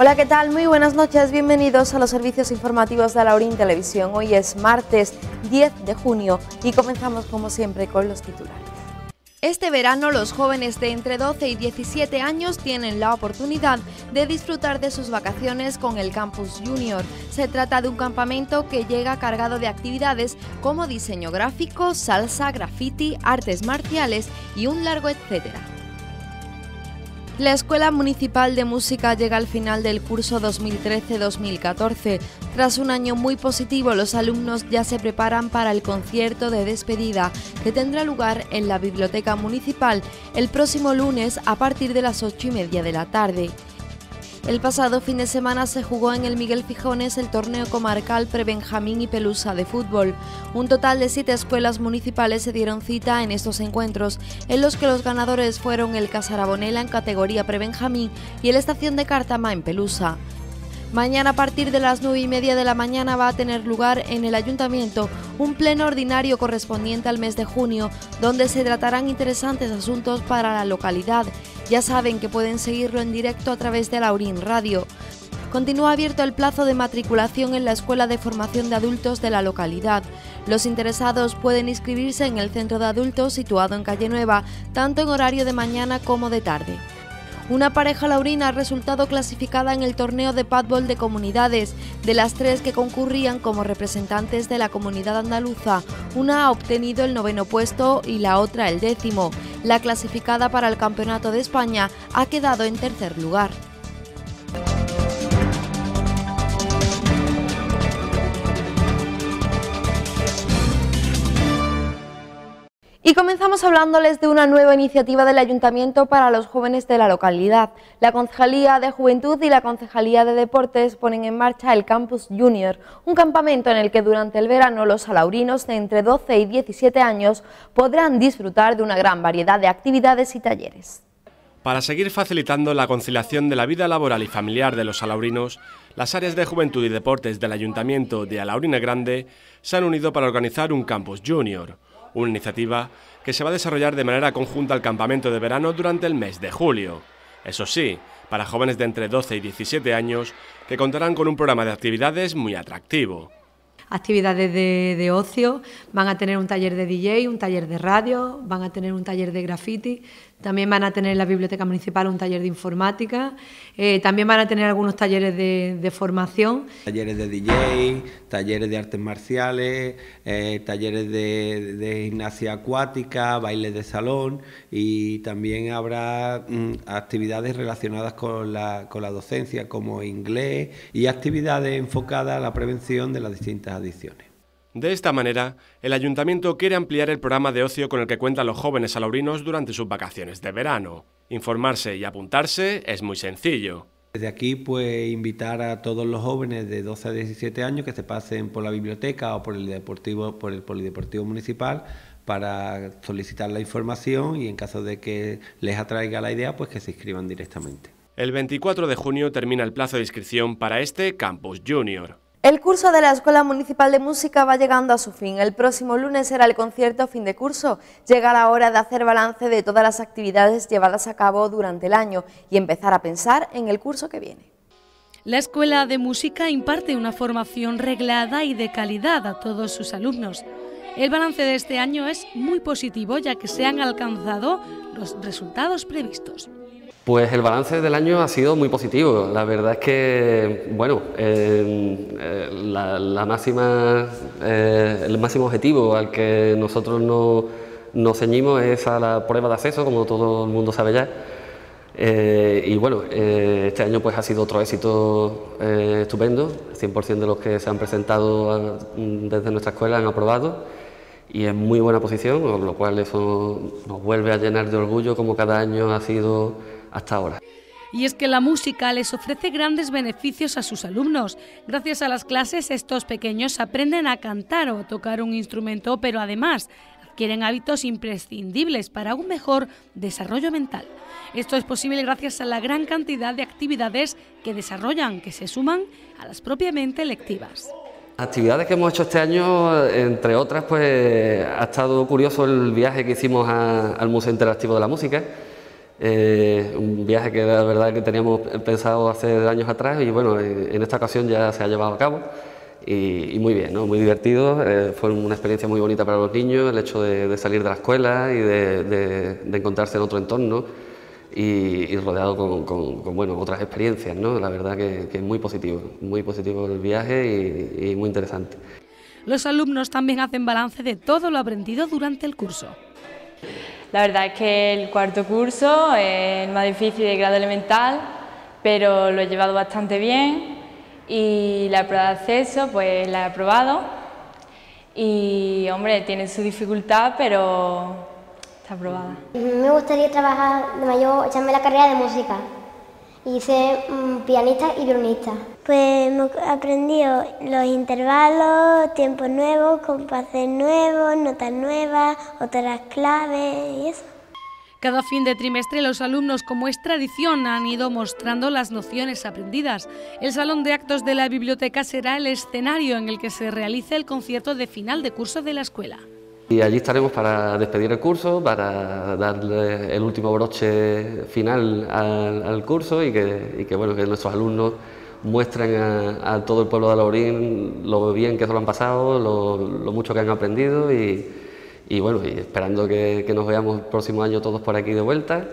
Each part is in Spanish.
Hola, ¿qué tal? Muy buenas noches, bienvenidos a los servicios informativos de Laurín Televisión. Hoy es martes 10 de junio y comenzamos como siempre con los titulares. Este verano los jóvenes de entre 12 y 17 años tienen la oportunidad de disfrutar de sus vacaciones con el Campus Junior. Se trata de un campamento que llega cargado de actividades como diseño gráfico, salsa, graffiti, artes marciales y un largo etcétera. La Escuela Municipal de Música llega al final del curso 2013-2014. Tras un año muy positivo, los alumnos ya se preparan para el concierto de despedida que tendrá lugar en la Biblioteca Municipal el próximo lunes a partir de las ocho y media de la tarde. El pasado fin de semana se jugó en el Miguel Fijones el torneo comarcal Prebenjamín y Pelusa de fútbol. Un total de siete escuelas municipales se dieron cita en estos encuentros, en los que los ganadores fueron el Casarabonela en categoría Prebenjamín y el Estación de Cártama en Pelusa. Mañana a partir de las 9 y media de la mañana va a tener lugar en el ayuntamiento un pleno ordinario correspondiente al mes de junio, donde se tratarán interesantes asuntos para la localidad. Ya saben que pueden seguirlo en directo a través de Laurín Radio. Continúa abierto el plazo de matriculación en la Escuela de Formación de Adultos de la localidad. Los interesados pueden inscribirse en el centro de adultos situado en Calle Nueva, tanto en horario de mañana como de tarde. Una pareja laurina ha resultado clasificada en el torneo de padbol de comunidades. De las tres que concurrían como representantes de la comunidad andaluza, una ha obtenido el noveno puesto y la otra el décimo. La clasificada para el Campeonato de España ha quedado en tercer lugar. Y comenzamos hablándoles de una nueva iniciativa del Ayuntamiento para los jóvenes de la localidad. La Concejalía de Juventud y la Concejalía de Deportes ponen en marcha el Campus Junior, un campamento en el que durante el verano los alaurinos de entre 12 y 17 años podrán disfrutar de una gran variedad de actividades y talleres. Para seguir facilitando la conciliación de la vida laboral y familiar de los alaurinos, las áreas de juventud y deportes del Ayuntamiento de Alaurina Grande se han unido para organizar un Campus Junior una iniciativa que se va a desarrollar de manera conjunta al campamento de verano durante el mes de julio. Eso sí, para jóvenes de entre 12 y 17 años que contarán con un programa de actividades muy atractivo actividades de, ocio, van a tener un taller de DJ, un taller de radio, van a tener un taller de graffiti, también van a tener en la Biblioteca Municipal un taller de informática, eh, también van a tener algunos talleres de, formación. Talleres de DJ, talleres de artes marciales, eh, talleres de, gimnasia acuática, bailes de salón y también habrá mm, actividades relacionadas con la, con la docencia como inglés y actividades enfocadas a la prevención de las distintas adicciones. De esta manera, el ayuntamiento quiere ampliar el programa de ocio con el que cuentan los jóvenes alaurinos durante sus vacaciones de verano. Informarse y apuntarse es muy sencillo. Desde aquí, pues invitar a todos los jóvenes de 12 a 17 años que se pasen por la biblioteca o por el deportivo, por el polideportivo municipal para solicitar la información y en caso de que les atraiga la idea, pues que se inscriban directamente. El 24 de junio termina el plazo de inscripción para este Campus Junior. El curso de la Escuela Municipal de Música va llegando a su fin. El próximo lunes será el concierto fin de curso. Llega la hora de hacer balance de todas las actividades llevadas a cabo durante el año y empezar a pensar en el curso que viene. La Escuela de Música imparte una formación reglada y de calidad a todos sus alumnos. El balance de este año es muy positivo ya que se han alcanzado los resultados previstos. Pues el balance del año ha sido muy positivo. La verdad es que, bueno, eh, máxima, eh, el máximo objetivo al que nosotros nos, ceñimos es a la prueba de acceso, como todo el mundo sabe ya. Eh, y bueno, este año pues ha sido otro éxito estupendo. 100% de los que se han presentado desde nuestra escuela han aprobado y en muy buena posición, lo cual eso nos vuelve a llenar de orgullo como cada año ha sido hasta ahora. Y es que la música les ofrece grandes beneficios a sus alumnos. Gracias a las clases, estos pequeños aprenden a cantar o a tocar un instrumento, pero además adquieren hábitos imprescindibles para un mejor desarrollo mental. Esto es posible gracias a la gran cantidad de actividades que desarrollan, que se suman a las propiamente lectivas. Actividades que hemos hecho este año, entre otras, pues ha estado curioso el viaje que hicimos al Museo Interactivo de la Música Eh, un viaje que la verdad que teníamos pensado hacer años atrás y bueno, en esta ocasión ya se ha llevado a cabo y, muy bien, muy divertido. Eh, fue una experiencia muy bonita para los niños el hecho de, salir de la escuela y de, encontrarse en otro entorno y, rodeado con, bueno, otras experiencias. ¿no? La verdad que, es muy positivo, muy positivo el viaje y muy interesante. Los alumnos también hacen balance de todo lo aprendido durante el curso. La verdad es que el cuarto curso es más difícil de grado elemental, pero lo he llevado bastante bien y la prueba de acceso pues la he aprobado y hombre, tiene su dificultad, pero está aprobada. Me gustaría trabajar de mayor, echarme la carrera de música y ser mm, pianista y violinista. Pues hemos aprendido los intervalos, tiempos nuevos, compases nuevos, notas nuevas, otras claves y eso. Cada fin de trimestre los alumnos, como es tradición, han ido mostrando las nociones aprendidas. El salón de actos de la biblioteca será el escenario en el que se realice el concierto de final de curso de la escuela. Y allí estaremos para despedir el curso, para darle el último broche final al, curso y que, bueno, que nuestros alumnos muestren a, todo el pueblo de Alaurín lo bien que se lo han pasado, lo, mucho que han aprendido y, bueno, y esperando que, nos veamos el próximo año todos por aquí de vuelta.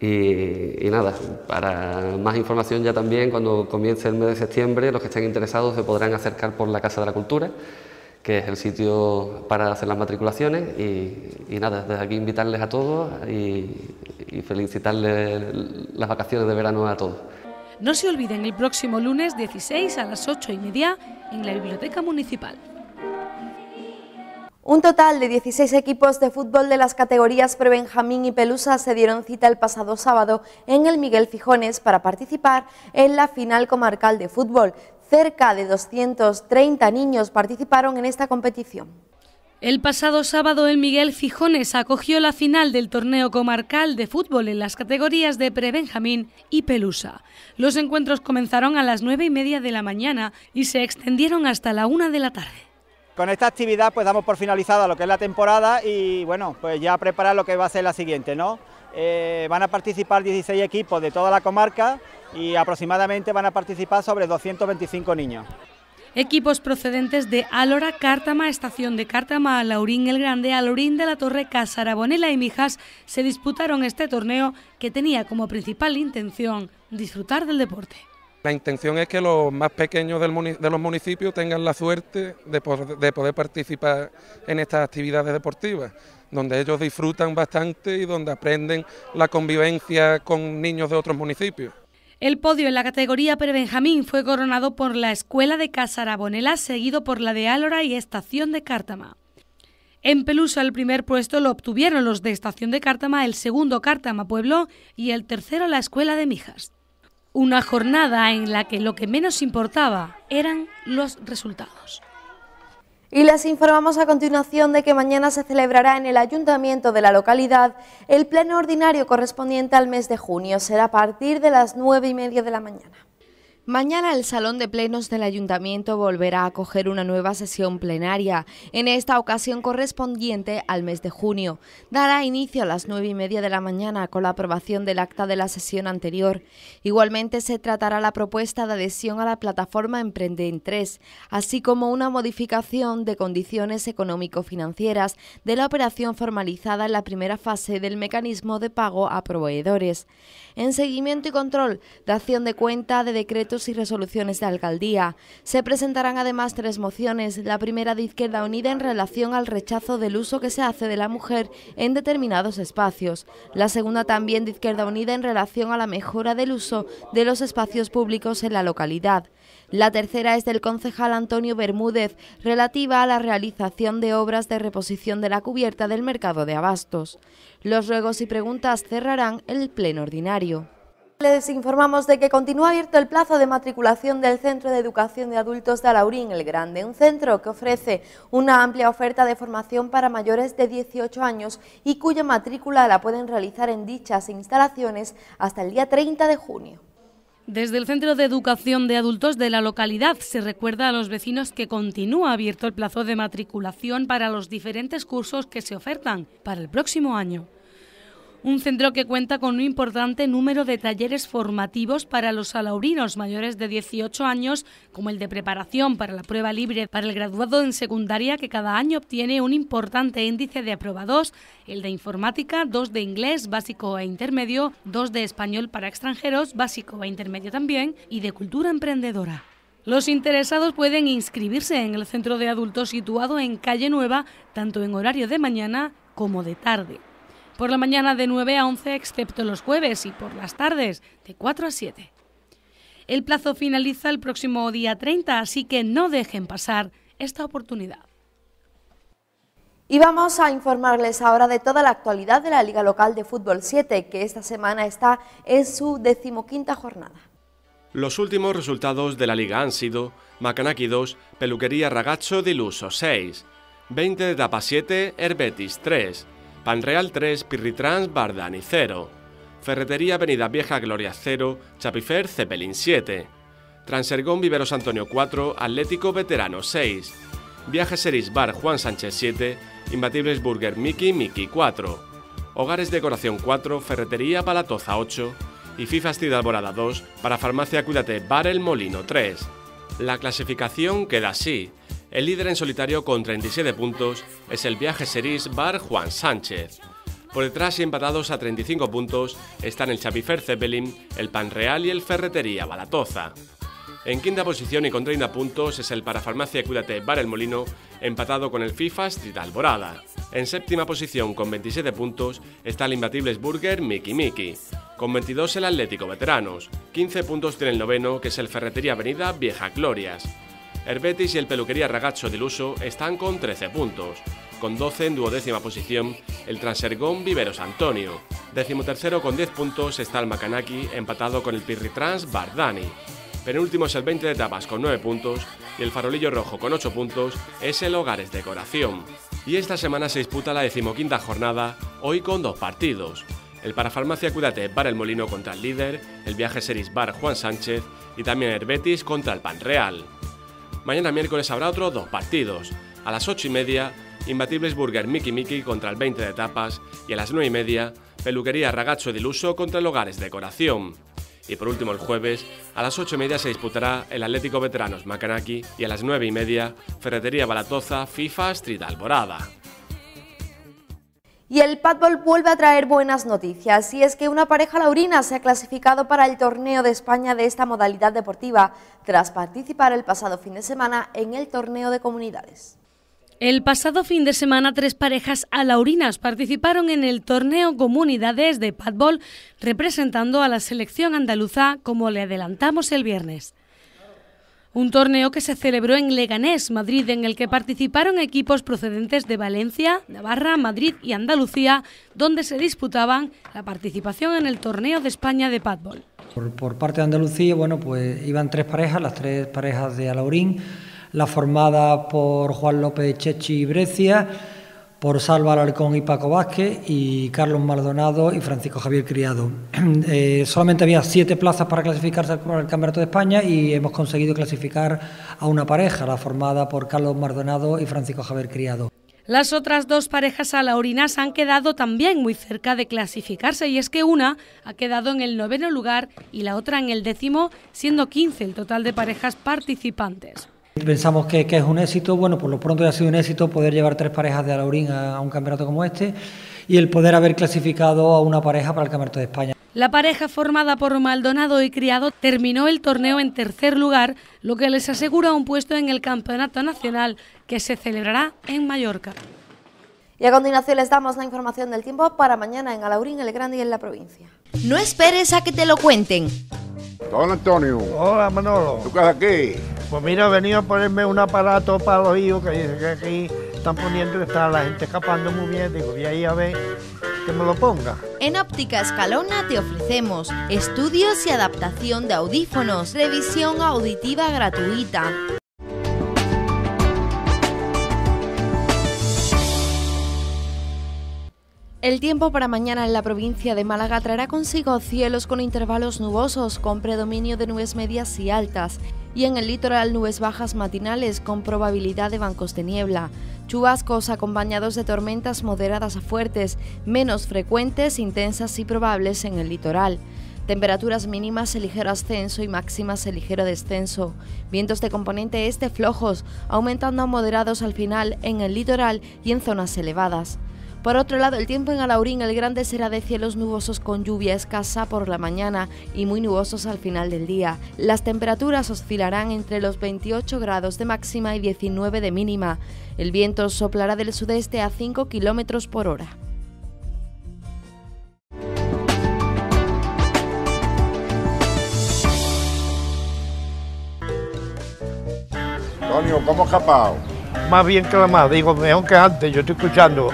Y, y, nada, para más información ya también cuando comience el mes de septiembre, los que estén interesados se podrán acercar por la Casa de la Cultura que es el sitio para hacer las matriculaciones y, nada, desde aquí invitarles a todos y, y felicitarles las vacaciones de verano a todos. No se olviden el próximo lunes 16 a las 8 y media en la Biblioteca Municipal. Un total de 16 equipos de fútbol de las categorías Prebenjamín y Pelusa se dieron cita el pasado sábado en el Miguel Fijones para participar en la final comarcal de fútbol. Cerca de 230 niños participaron en esta competición. El pasado sábado el Miguel Fijones acogió la final del torneo comarcal de fútbol en las categorías de Prebenjamín y Pelusa. Los encuentros comenzaron a las nueve y media de la mañana y se extendieron hasta la una de la tarde. Con esta actividad pues damos por finalizada lo que es la temporada y bueno, pues ya preparar lo que va a ser la siguiente, ¿no? Eh, van a participar 16 equipos de toda la comarca y aproximadamente van a participar sobre 225 niños. Equipos procedentes de Alora, Cártama, Estación de Cártama, Laurín el Grande, Alorín de la Torre, Casarabonela y Mijas se disputaron este torneo que tenía como principal intención disfrutar del deporte. La intención es que los más pequeños de los municipios tengan la suerte de poder participar en estas actividades deportivas donde ellos disfrutan bastante y donde aprenden la convivencia con niños de otros municipios. El podio en la categoría Prebenjamín fue coronado por la Escuela de Casarabonela, seguido por la de Álora y Estación de Cártama. En Pelusa el primer puesto lo obtuvieron los de Estación de Cártama, el segundo Cártama Pueblo y el tercero la Escuela de Mijas. Una jornada en la que lo que menos importaba eran los resultados. Y les informamos a continuación de que mañana se celebrará en el ayuntamiento de la localidad el pleno ordinario correspondiente al mes de junio. Será a partir de las nueve y media de la mañana. Mañana el Salón de Plenos del Ayuntamiento volverá a acoger una nueva sesión plenaria, en esta ocasión correspondiente al mes de junio. Dará inicio a las nueve y media de la mañana con la aprobación del acta de la sesión anterior. Igualmente se tratará la propuesta de adhesión a la plataforma Emprende en 3, así como una modificación de condiciones económico-financieras de la operación formalizada en la primera fase del mecanismo de pago a proveedores. En seguimiento y control de acción de cuenta de decreto y resoluciones de alcaldía. Se presentarán además tres mociones, la primera de Izquierda Unida en relación al rechazo del uso que se hace de la mujer en determinados espacios, la segunda también de Izquierda Unida en relación a la mejora del uso de los espacios públicos en la localidad. La tercera es del concejal Antonio Bermúdez, relativa a la realización de obras de reposición de la cubierta del mercado de abastos. Los ruegos y preguntas cerrarán el pleno ordinario. Les informamos de que continúa abierto el plazo de matriculación del Centro de Educación de Adultos de Alaurín el Grande, un centro que ofrece una amplia oferta de formación para mayores de 18 años y cuya matrícula la pueden realizar en dichas instalaciones hasta el día 30 de junio. Desde el Centro de Educación de Adultos de la localidad se recuerda a los vecinos que continúa abierto el plazo de matriculación para los diferentes cursos que se ofertan para el próximo año. Un centro que cuenta con un importante número de talleres formativos para los alaurinos mayores de 18 años, como el de preparación para la prueba libre para el graduado en secundaria, que cada año obtiene un importante índice de aprobados, el de informática, dos de inglés básico e intermedio, dos de español para extranjeros, básico e intermedio también, y de cultura emprendedora. Los interesados pueden inscribirse en el centro de adultos situado en Calle Nueva, tanto en horario de mañana como de tarde por la mañana de 9 a 11 excepto los jueves y por las tardes de 4 a 7. El plazo finaliza el próximo día 30, así que no dejen pasar esta oportunidad. Y vamos a informarles ahora de toda la actualidad de la Liga Local de Fútbol 7, que esta semana está en su decimoquinta jornada. Los últimos resultados de la liga han sido Macanaki 2, Peluquería Ragazzo di Luso 6, 20 de etapa 7, Herbetis 3, Panreal 3, Pirritrans, Bardani 0. Ferretería Avenida Vieja Gloria 0, Chapifer Zeppelin 7. Transergón Viveros Antonio 4, Atlético Veterano 6. Viajes Seris Bar Juan Sánchez 7, Imbatibles Burger Mickey Mickey 4. Hogares Decoración 4, Ferretería Palatoza 8 y FIFA Stida Alborada 2 para Farmacia Cuídate Bar El Molino 3. La clasificación queda así. El líder en solitario con 37 puntos es el Viaje Series Bar Juan Sánchez. Por detrás y empatados a 35 puntos están el Chapifer Zeppelin, el Pan Real y el Ferretería Balatoza. En quinta posición y con 30 puntos es el Parafarmacia Cuídate Bar El Molino, empatado con el FIFA Street Alborada. En séptima posición con 27 puntos está el Imbatibles Burger Mickey Mickey. Con 22 el Atlético Veteranos. 15 puntos tiene el noveno, que es el Ferretería Avenida Vieja Glorias. Herbetis y el Peluquería Ragazzo del Uso están con 13 puntos. Con 12 en duodécima posición, el Transergón Viveros Antonio. Décimo tercero con 10 puntos está el Macanaki, empatado con el Pirritrans Bardani. Penúltimo es el 20 de tapas con 9 puntos y el Farolillo Rojo con 8 puntos es el Hogares Decoración. Y esta semana se disputa la decimoquinta jornada, hoy con dos partidos. El Parafarmacia Cuídate Bar El Molino contra el líder, el Viaje Series Bar Juan Sánchez y también Herbetis contra el Pan Real. Mañana miércoles habrá otros dos partidos. A las 8 y media, Imbatibles Burger Mickey Mickey contra el 20 de tapas y a las 9 y media, Peluquería Ragazzo de Luso contra el Hogares Decoración. Y por último el jueves, a las 8 y media se disputará el Atlético Veteranos Macanaki y a las 9 y media, Ferretería Balatoza FIFA Street Alborada. Y el padbol vuelve a traer buenas noticias, y es que una pareja laurina se ha clasificado para el torneo de España de esta modalidad deportiva, tras participar el pasado fin de semana en el torneo de comunidades. El pasado fin de semana, tres parejas alaurinas participaron en el torneo Comunidades de Padbol, representando a la selección andaluza, como le adelantamos el viernes. Un torneo que se celebró en Leganés, Madrid, en el que participaron equipos procedentes de Valencia, Navarra, Madrid y Andalucía, donde se disputaban la participación en el torneo de España de Padbol. Por, parte de Andalucía, bueno, pues iban tres parejas, las tres parejas de Alaurín, la formada por Juan López Chechi y Brecia, por Salva Alarcón y Paco Vázquez y Carlos Maldonado y Francisco Javier Criado. Eh, solamente había siete plazas para clasificarse al Campeonato de España y hemos conseguido clasificar a una pareja, la formada por Carlos Maldonado y Francisco Javier Criado. Las otras dos parejas alaurinas han quedado también muy cerca de clasificarse y es que una ha quedado en el noveno lugar y la otra en el décimo, siendo 15 el total de parejas participantes. Pensamos que, es un éxito, bueno, por lo pronto ya ha sido un éxito poder llevar tres parejas de Alaurín a, un campeonato como este y el poder haber clasificado a una pareja para el Campeonato de España. La pareja formada por Maldonado y Criado terminó el torneo en tercer lugar, lo que les asegura un puesto en el Campeonato Nacional que se celebrará en Mallorca. Y a continuación les damos la información del tiempo para mañana en Alaurín, el Grande y en la provincia. No esperes a que te lo cuenten. Don Antonio. Hola Manolo. ¿Tú qué aquí? Pues mira, he venido a ponerme un aparato para los hijos que dice que aquí están poniendo que está la gente escapando muy bien. Digo, voy ahí a ver que me lo ponga. En Óptica Escalona te ofrecemos estudios y adaptación de audífonos, revisión auditiva gratuita. El tiempo para mañana en la provincia de Málaga traerá consigo cielos con intervalos nubosos, con predominio de nubes medias y altas. y en el litoral nubes bajas matinales con probabilidad de bancos de niebla. Chubascos acompañados de tormentas moderadas a fuertes, menos frecuentes, intensas y probables en el litoral. Temperaturas mínimas en ligero ascenso y máximas en ligero descenso. Vientos de componente este flojos, aumentando a moderados al final en el litoral y en zonas elevadas. Por otro lado, el tiempo en Alaurín el Grande será de cielos nubosos con lluvia escasa por la mañana y muy nubosos al final del día. Las temperaturas oscilarán entre los 28 grados de máxima y 19 de mínima. El viento soplará del sudeste a 5 kilómetros por hora. Antonio, ¿cómo has escapado? Más bien que la más, digo, mejor que antes. Yo estoy escuchando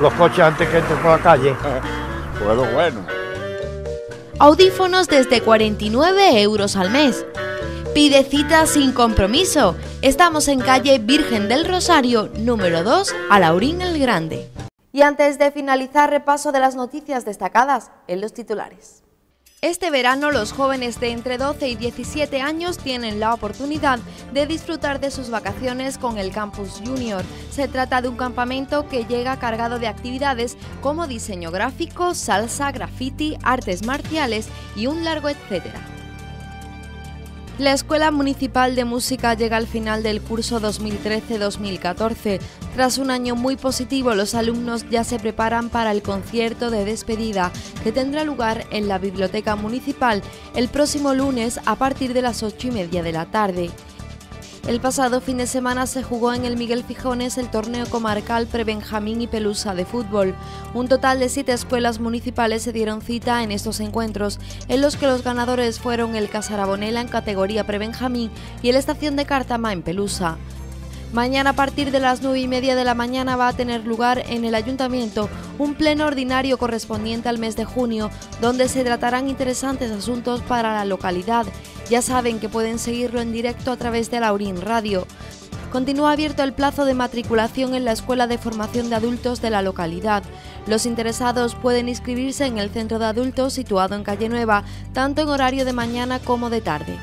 los coches antes que entren por la calle. Bueno, bueno. Audífonos desde 49 euros al mes. Pide cita sin compromiso. Estamos en calle Virgen del Rosario, número 2, a Laurín el Grande. Y antes de finalizar, repaso de las noticias destacadas en los titulares. Este verano los jóvenes de entre 12 y 17 años tienen la oportunidad de disfrutar de sus vacaciones con el Campus Junior. Se trata de un campamento que llega cargado de actividades como diseño gráfico, salsa, graffiti, artes marciales y un largo etcétera. La Escuela Municipal de Música llega al final del curso 2013-2014. Tras un año muy positivo, los alumnos ya se preparan para el concierto de despedida que tendrá lugar en la Biblioteca Municipal el próximo lunes a partir de las 8 y media de la tarde. El pasado fin de semana se jugó en el Miguel Fijones el torneo comarcal Prebenjamín y Pelusa de fútbol. Un total de siete escuelas municipales se dieron cita en estos encuentros, en los que los ganadores fueron el Casarabonela en categoría Prebenjamín y el Estación de Cártama en Pelusa. Mañana a partir de las 9 y media de la mañana va a tener lugar en el ayuntamiento un pleno ordinario correspondiente al mes de junio, donde se tratarán interesantes asuntos para la localidad. Ya saben que pueden seguirlo en directo a través de Laurín Radio. Continúa abierto el plazo de matriculación en la Escuela de Formación de Adultos de la localidad. Los interesados pueden inscribirse en el centro de adultos situado en Calle Nueva, tanto en horario de mañana como de tarde.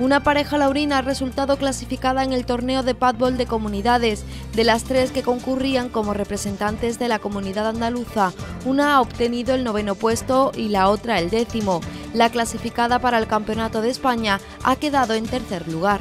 Una pareja laurina ha resultado clasificada en el torneo de padbol de comunidades. De las tres que concurrían como representantes de la comunidad andaluza, una ha obtenido el noveno puesto y la otra el décimo. La clasificada para el Campeonato de España ha quedado en tercer lugar.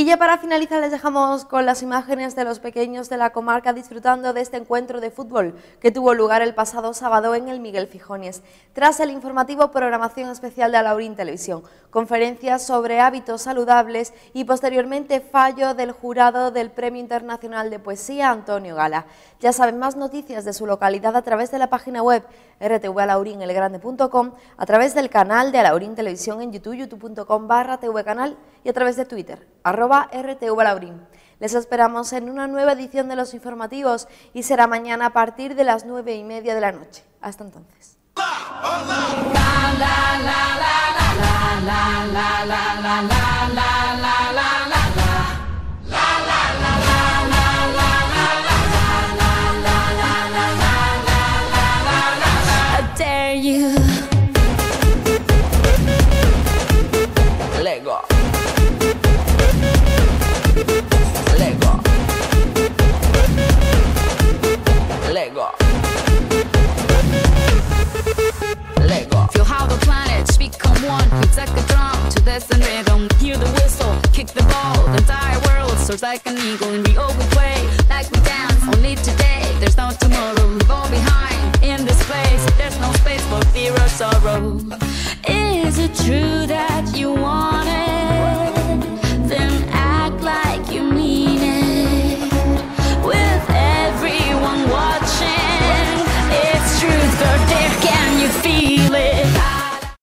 Y ya para finalizar les dejamos con las imágenes de los pequeños de la comarca disfrutando de este encuentro de fútbol que tuvo lugar el pasado sábado en el Miguel Fijones. Tras el informativo programación especial de Alaurín Televisión, conferencias sobre hábitos saludables y posteriormente fallo del jurado del Premio Internacional de Poesía Antonio Gala. Ya saben más noticias de su localidad a través de la página web rtvalaurinnelgrande.com, a través del canal de Alaurín Televisión en YouTube, youtube.com barra tvcanal y a través de Twitter, arroba rtvlaurín. Les esperamos en una nueva edición de los informativos y será mañana a partir de las nueve y media de la noche. Hasta entonces. la la la la la la soars like an eagle, and we we play like we dance. Only today, there's no tomorrow. We fall behind in this place. There's no space for fear or sorrow. Is it true that?